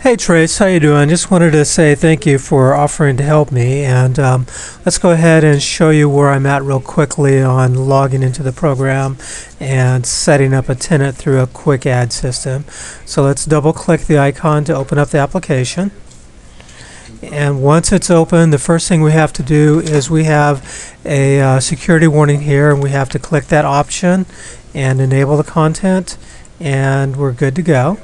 Hey Trace, how you doing? Just wanted to say thank you for offering to help me, and um, let's go ahead and show you where I'm at real quickly on logging into the program and setting up a tenant through a quick add system. So let's double click the icon to open up the application. And once it's open, the first thing we have to do is we have a uh, security warning here, and we have to click that option and enable the content, and we're good to go.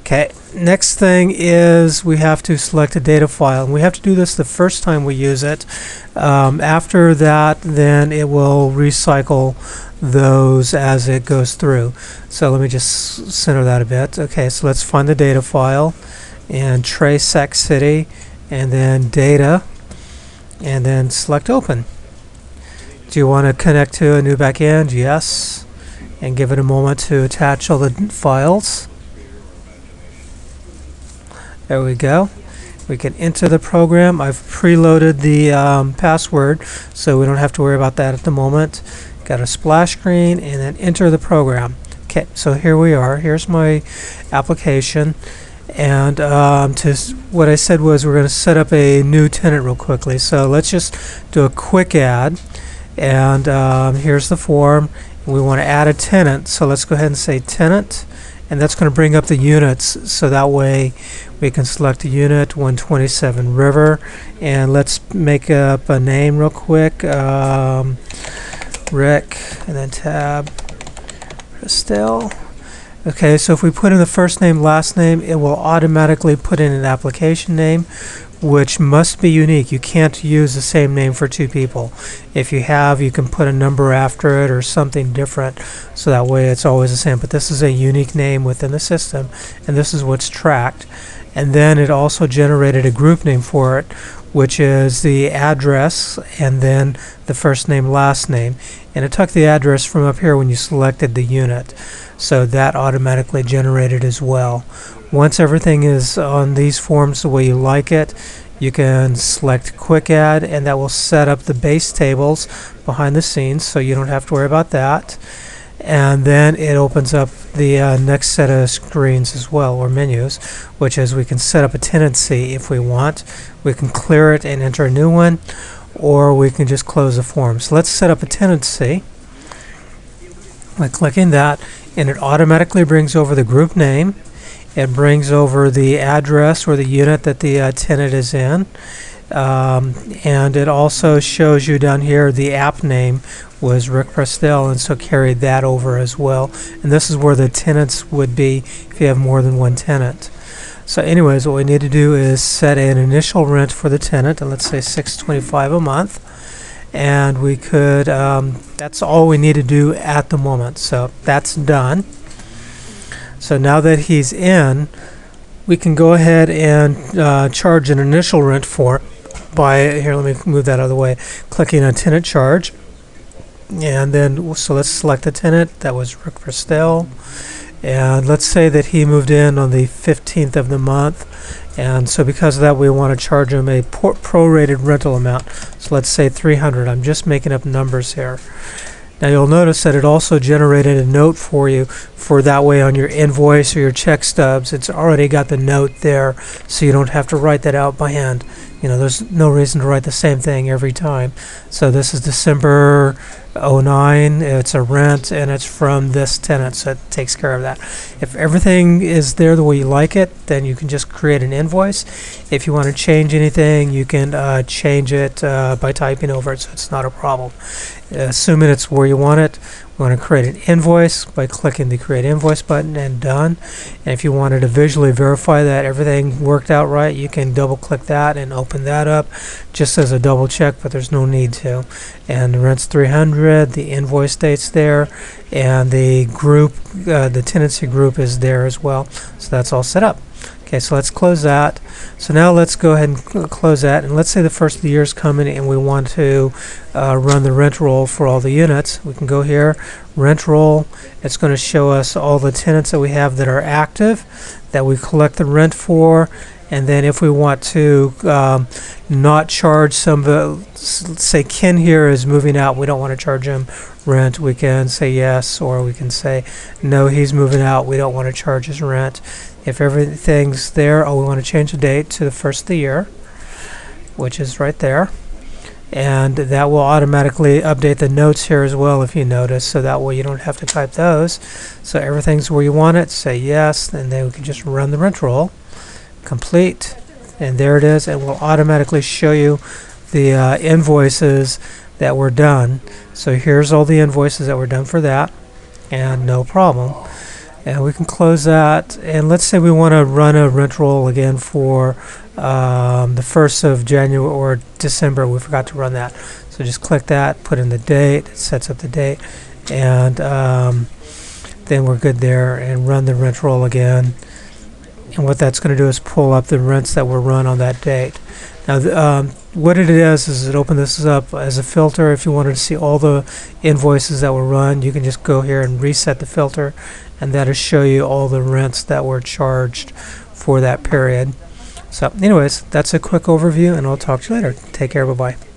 Okay, next thing is we have to select a data file. And we have to do this the first time we use it. Um, after that, then it will recycle those as it goes through. So let me just center that a bit. Okay, so let's find the data file and trace Sac City and then data and then select open. Do you want to connect to a new backend? Yes. And give it a moment to attach all the files. There we go. We can enter the program. I've preloaded the um, password, so we don't have to worry about that at the moment. Got a splash screen, and then enter the program. Okay, so here we are. Here's my application. And um, to what I said was we're going to set up a new tenant real quickly. So let's just do a quick add. And um, here's the form. We want to add a tenant. So let's go ahead and say tenant and that's going to bring up the units. So that way we can select a unit 127 river. And let's make up a name real quick. Um, Rick and then tab. Estelle. Okay so if we put in the first name last name it will automatically put in an application name which must be unique. You can't use the same name for two people. If you have, you can put a number after it or something different so that way it's always the same. But this is a unique name within the system and this is what's tracked. And then it also generated a group name for it, which is the address and then the first name, last name. And it took the address from up here when you selected the unit. So that automatically generated as well. Once everything is on these forms the way you like it, you can select Quick Add and that will set up the base tables behind the scenes so you don't have to worry about that. And then it opens up the uh, next set of screens as well, or menus, which is we can set up a tenancy if we want. We can clear it and enter a new one, or we can just close the form. So let's set up a tenancy by clicking that, and it automatically brings over the group name it brings over the address or the unit that the uh, tenant is in. Um, and it also shows you down here the app name was Rick Prestel and so carried that over as well. And this is where the tenants would be if you have more than one tenant. So anyways, what we need to do is set an initial rent for the tenant, and let's say 625 a month. And we could, um, that's all we need to do at the moment. So that's done. So now that he's in, we can go ahead and uh, charge an initial rent for by, here let me move that out of the way, clicking on tenant charge. And then, so let's select the tenant, that was Rick Prestel. And let's say that he moved in on the 15th of the month. And so because of that, we want to charge him a prorated rental amount. So let's say 300. I'm just making up numbers here. Now you'll notice that it also generated a note for you for that way on your invoice or your check stubs. It's already got the note there so you don't have to write that out by hand. You know, there's no reason to write the same thing every time. So this is December 09. It's a rent and it's from this tenant, so it takes care of that. If everything is there the way you like it, then you can just create an invoice. If you want to change anything, you can uh, change it uh, by typing over it, so it's not a problem assuming it's where you want it. We want to create an invoice by clicking the create invoice button and done. And if you wanted to visually verify that everything worked out right, you can double click that and open that up just as a double check, but there's no need to. And the rent's 300, the invoice date's there, and the group, uh, the tenancy group is there as well. So that's all set up. Okay, so let's close that. So now let's go ahead and cl close that. And let's say the first of the year is coming and we want to uh, run the rent roll for all the units. We can go here, rent roll. It's going to show us all the tenants that we have that are active, that we collect the rent for, and then if we want to um, not charge some, say Ken here is moving out, we don't want to charge him rent, we can say yes, or we can say no, he's moving out, we don't want to charge his rent. If everything's there, oh, we want to change the date to the first of the year, which is right there. And that will automatically update the notes here as well if you notice, so that way you don't have to type those. So everything's where you want it, say yes, and then we can just run the rent roll. Complete, and there it is. It will automatically show you the uh, invoices that were done. So here's all the invoices that were done for that, and no problem. And we can close that. And let's say we want to run a rent roll again for um, the 1st of January or December. We forgot to run that. So just click that, put in the date, it sets up the date, and um, then we're good there and run the rent roll again. And what that's going to do is pull up the rents that were run on that date. Now, th- um, what it is is it open this up as a filter. If you wanted to see all the invoices that were run, you can just go here and reset the filter, and that'll show you all the rents that were charged for that period. So, anyways, that's a quick overview, and I'll talk to you later. Take care. Bye bye.